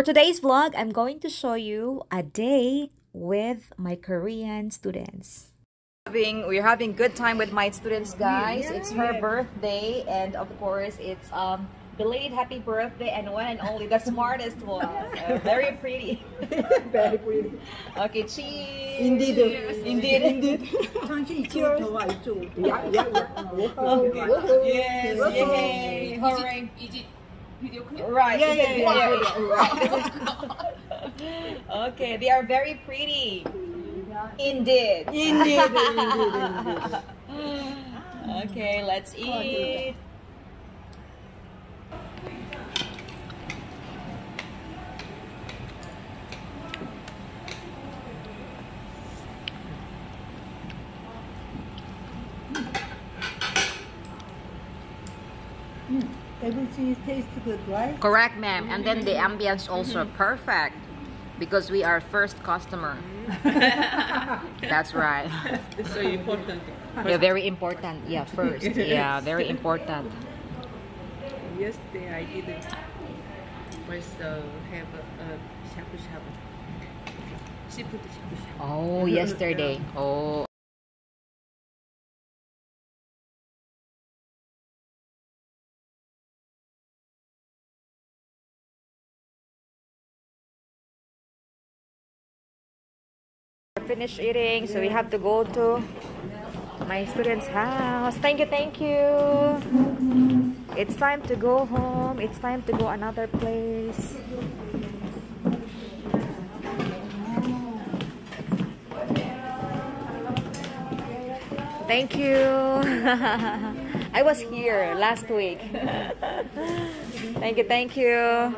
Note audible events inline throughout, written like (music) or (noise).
For today's vlog, I'm going to show you a day with my Korean students. We're having good time with my students, guys. Yeah, it's her yeah. birthday and of course it's um, belated happy birthday and one and only the smartest one. (laughs) Uh, very pretty. (laughs) very pretty. Okay, cheers. Indeed. Cheers. Indeed. Indeed. (laughs) cheers. yeah, yeah, yeah. Okay. Yes, yay. Hooray. Video clip? Right. Yeah, yeah, yeah. Right. (laughs) okay, they are very pretty. Indeed. Indeed. (laughs) Okay, let's eat. Everything tastes good, right? Correct, ma'am. And then the ambience also perfect because we are first customer. (laughs) That's right. It's so important. Yeah, very important. Yeah, first. (laughs) Yeah, very important. Yesterday I didn't was uh, have a, a shabu shabu. Seafood shabu shabu. Oh, yesterday. (laughs) Oh. Finish eating, so we have to go to my student's house. Thank you, thank you. It's time to go home. It's time to go another place. Thank you. (laughs) I was here last week. (laughs) thank you, thank you.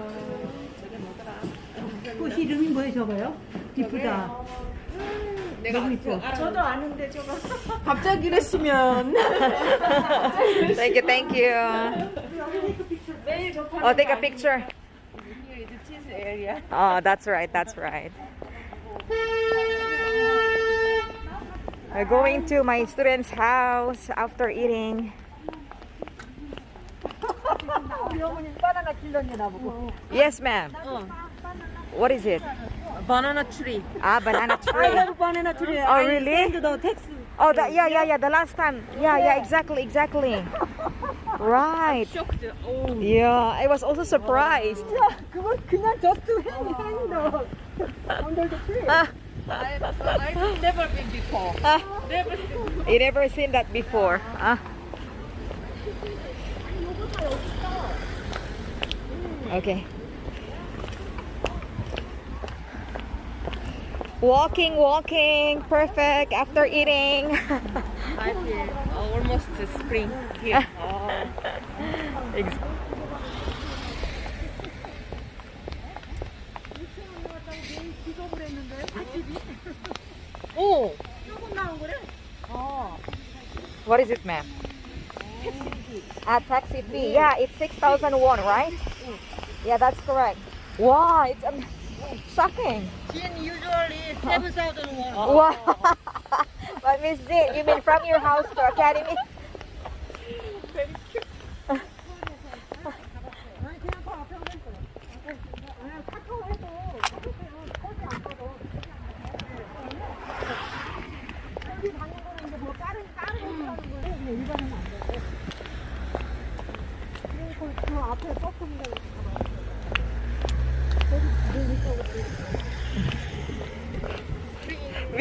꽃 이름이 뭐예요, 저거요? 이쁘다. 내가 이뻐. 저도 아는데 저거. (laughs) 갑자기 이랬으면. (laughs) Thank you, thank you. 매일 접하는 Oh, take a picture. Here is the cheese area. Oh, that's right, that's right. We're going to my student's house after eating. (laughs) 우리 어머니 바나나 길렀네, 나보고. Yes, ma'am. What is it? Banana tree. Ah, banana (laughs) I tree. have banana tree. Oh, I really? send the text. Oh, the, yeah, yeah, yeah. The last time. Yeah, yeah, exactly, exactly. Right. Shocked. Oh. Yeah, I was also surprised. 야, (laughs) 그건 그냥 just hang, hang the (laughs) under the tree. Ah, I, I've never been before. ah, Never seen. I never seen that before. Ah. Okay. Walking, walking, perfect after eating. I (laughs) feel oh, almost spring here. (laughs) Oh. oh. What is it, ma'am? Taxi fee. Taxi fee. Yeah, it's 6,000 won, right? Yeah, that's correct. Wow, it's amazing shocking. Jin usually 7,000 won. Wow. (laughs) but Miss Jin, you mean from your house to academy?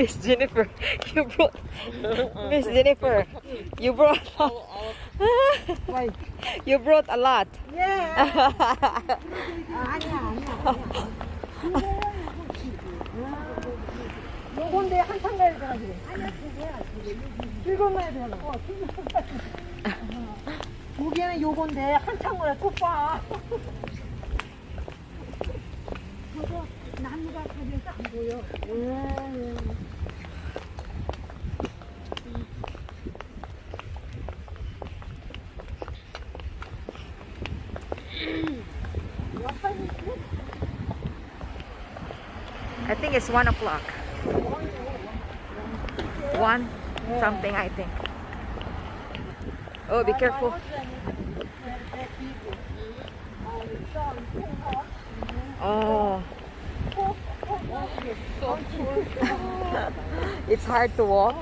Miss Jennifer, you brought Miss Jennifer, you brought you brought a lot. 예. 아니야, 아니야. 요건데 한참 가야 되나 지금? 아니야, 두 건너야 되나? 어, 두 개는 요건데 한참 가야 쭉 봐. 저거 나무가 가면서 안 보여. 예, think it's one o'clock. One something, I think. Oh, be careful. Oh. (laughs) it's hard to walk.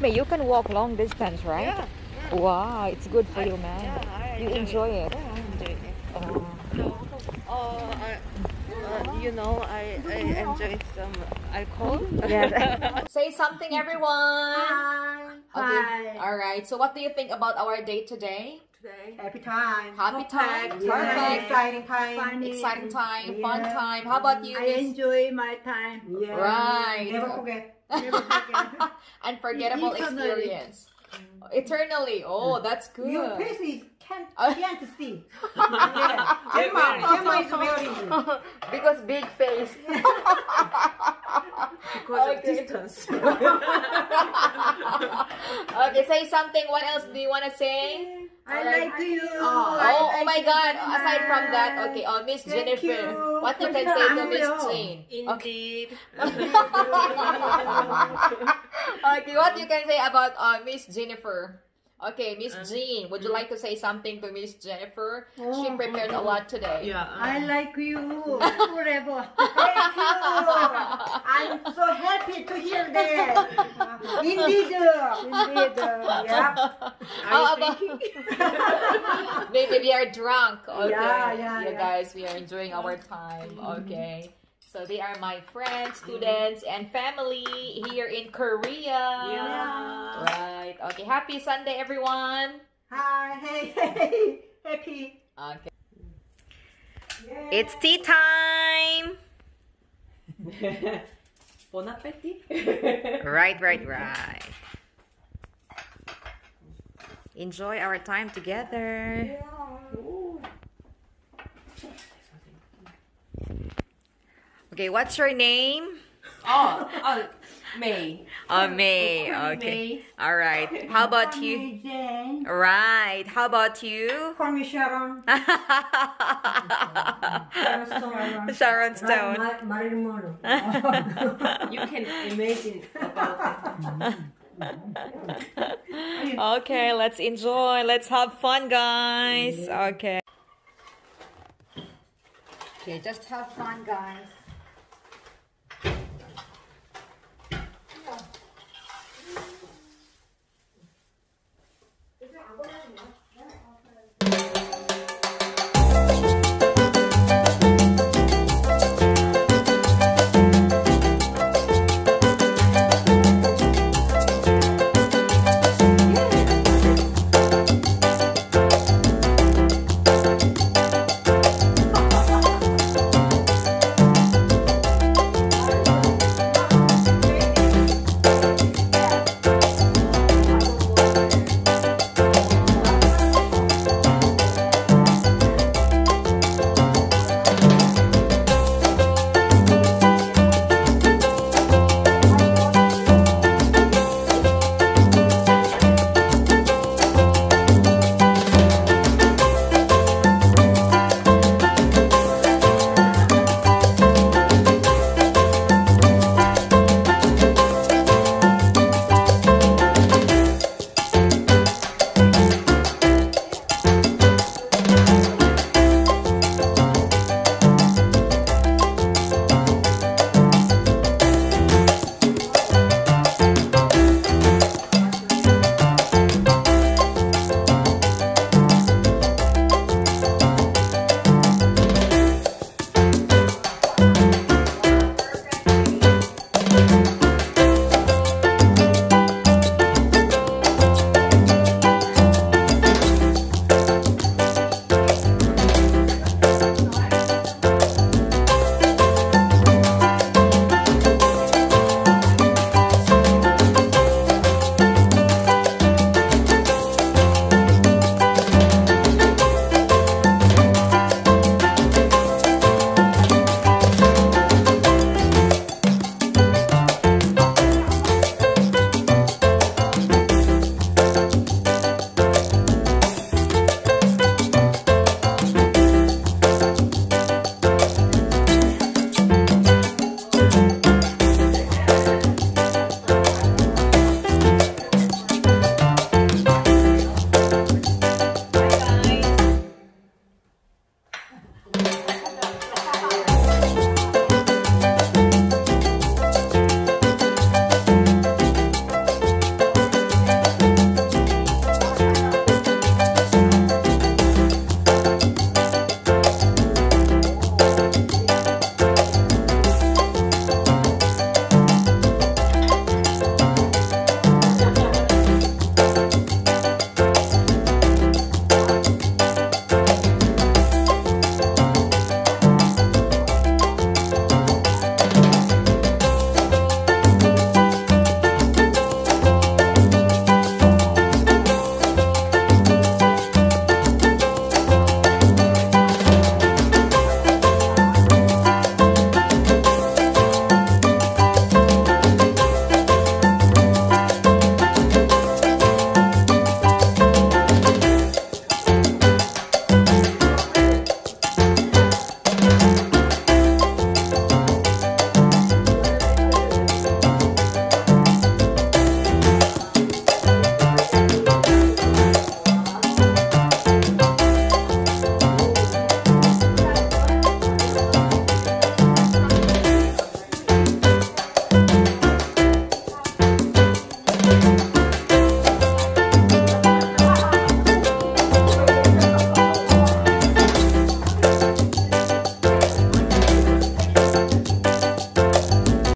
Miss May, you can walk long distance, right? Yeah. Wow, it's good for you, man. Yeah, I you enjoy it. Yeah, I enjoy it. Oh. So, uh, I, uh, you know, I, I enjoy some alcohol. Yeah. (laughs) Say something, everyone. Hi. Okay. All right. So, what do you think about our date today? Happy time. Happy time. Perfect. Perfect. Exciting time. Funny. Exciting time. Fun time. How about you, I Miss? enjoy my time. Yeah. Right. Never forget. (laughs) Never forget. (laughs) Unforgettable Eternally. experience. Eternally. Oh, that's good. Your face is can't, Uh. can't see. (laughs) yeah. Gemma, Gemma is wearing. (laughs) because big face. (laughs) Because of Okay. distance. okay, say something. What else do you want to say? I like you. Oh, oh, like my you God. very Aside from that, okay. Oh, Miss Thank Jennifer. you. What you can say to Miss Hello. Jane? Okay. Indeed. okay, what you can say about uh, Miss Jennifer? Okay, Miss Uh, Jean, would you hmm. like to say something to Miss Jennifer? She Oh. prepared a lot today. yeah. I um, like you (laughs) forever. Thank you. I'm so happy to hear (laughs) that. Indeed. Uh, indeed. Uh, yeah. How about (laughs) maybe we are drunk? Okay, Yeah, yeah, you yeah. guys, we are enjoying our time. Mm-hmm. Okay, so they are my friends, mm-hmm. students, and family here in Korea. Yeah. Right. Okay. Happy Sunday, everyone. Hi, hey, (laughs) hey. Happy. Okay. It's tea time. (laughs) Bon appetit. (laughs) Right, right, right. Enjoy our time together. Okay, what's your name? oh, oh, May. Oh, May. Okay. All right. How about you? Jane. Right. How about you? Call me Sharon. Sharon. (laughs) Sharon Stone. Marilyn Monroe. (laughs) You can imagine about Okay, let's enjoy. Let's have fun, guys. Okay. Okay, just have fun, guys.